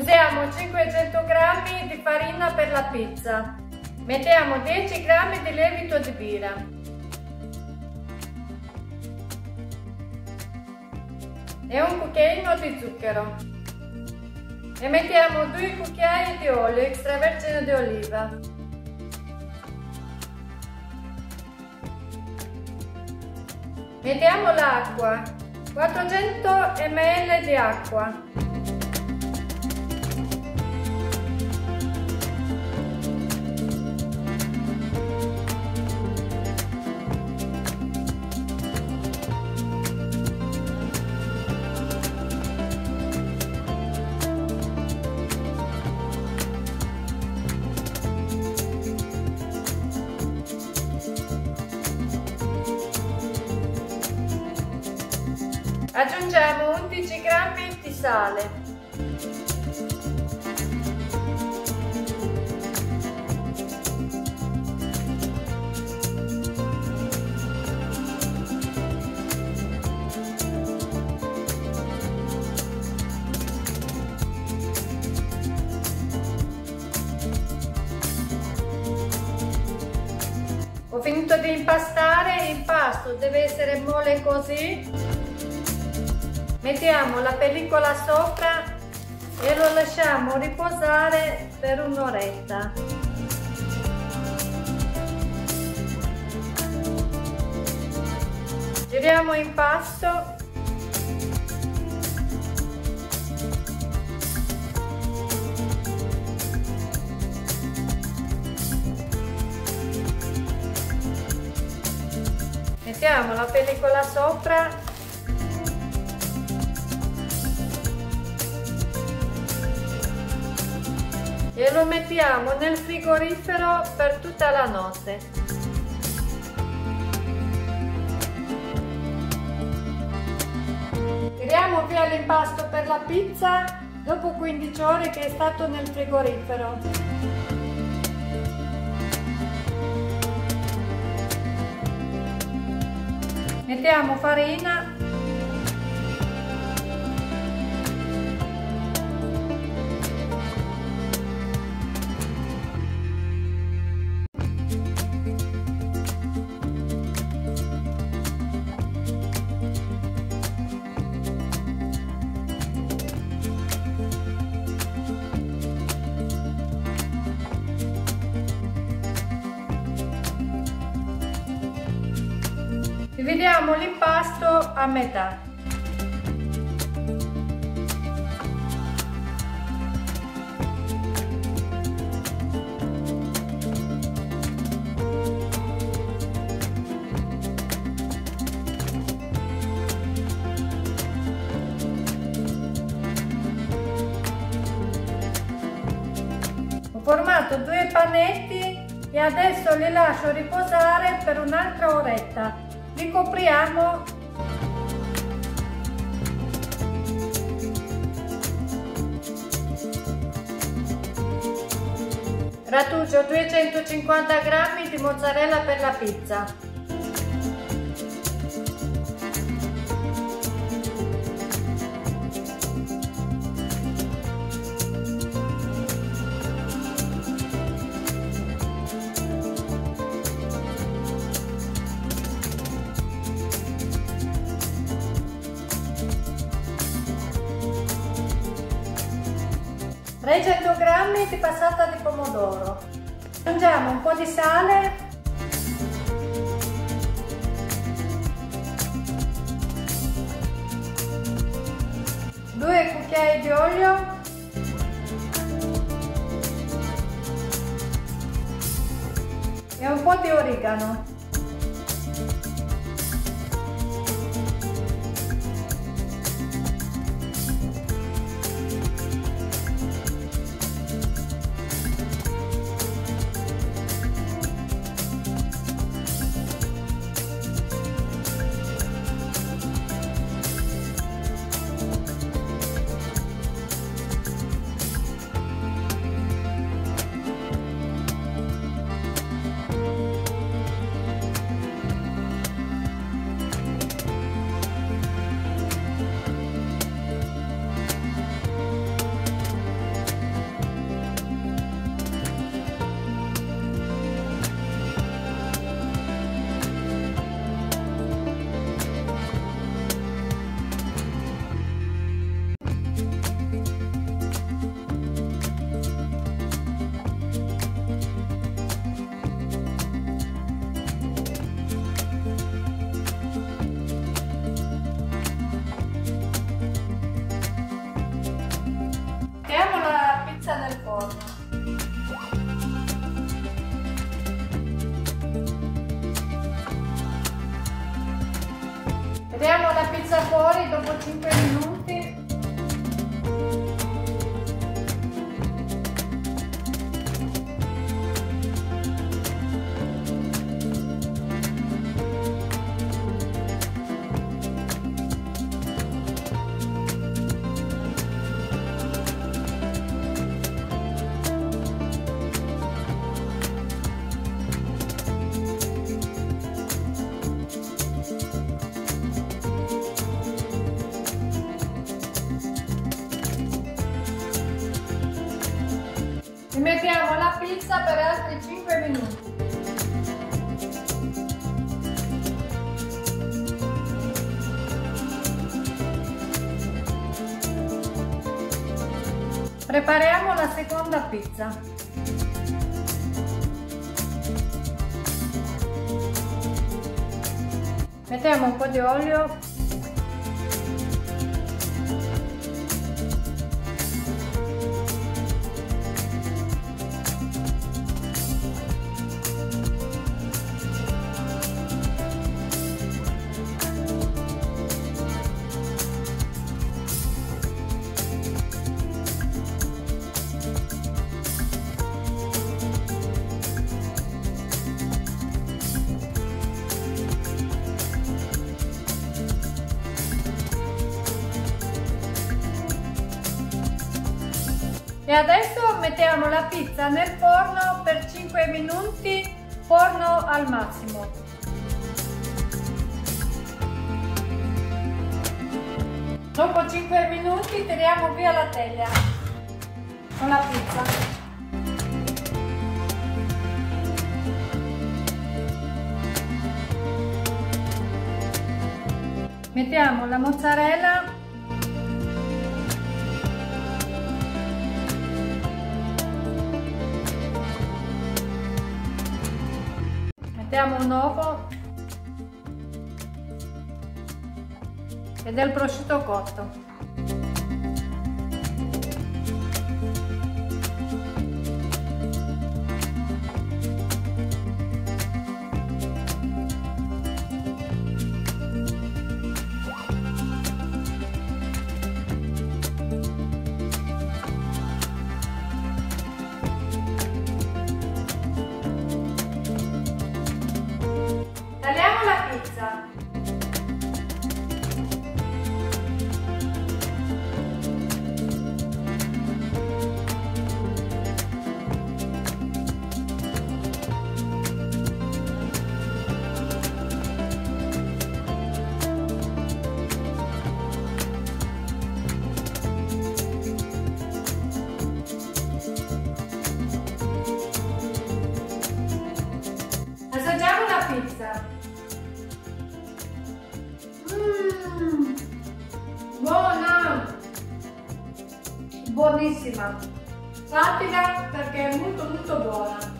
Usiamo 500 g di farina per la pizza. Mettiamo 10 g di lievito di birra. E un cucchiaino di zucchero. E mettiamo 2 cucchiai di olio extravergine di oliva. Mettiamo l'acqua, 400 ml di acqua. Aggiungiamo 11 g di sale. Ho finito di impastare, l'impasto deve essere mole così mettiamo la pellicola sopra e lo lasciamo riposare per un'oretta. Giriamo impasto mettiamo la pellicola sopra e lo mettiamo nel frigorifero per tutta la notte. Tiriamo via l'impasto per la pizza dopo 15 ore che è stato nel frigorifero. Mettiamo farina Dividiamo l'impasto a metà. Ho formato due panetti e adesso li lascio riposare per un'altra oretta ricopriamo Rattugio 250 g di mozzarella per la pizza. Nei 100 g di passata di pomodoro. Aggiungiamo un po' di sale. Due cucchiai di olio. E un po' di origano Diamo la pizza fuori dopo 5 minuti. Prepariamo la seconda pizza. Mettiamo un po' di olio mettiamo la pizza nel forno per 5 minuti, forno al massimo. Dopo 5 minuti tiriamo via la teglia con la pizza. Mettiamo la mozzarella mettiamo un uovo. E del prosciutto cotto la pizza. Mmm, buona, buonissima, rapida perché è molto molto buona.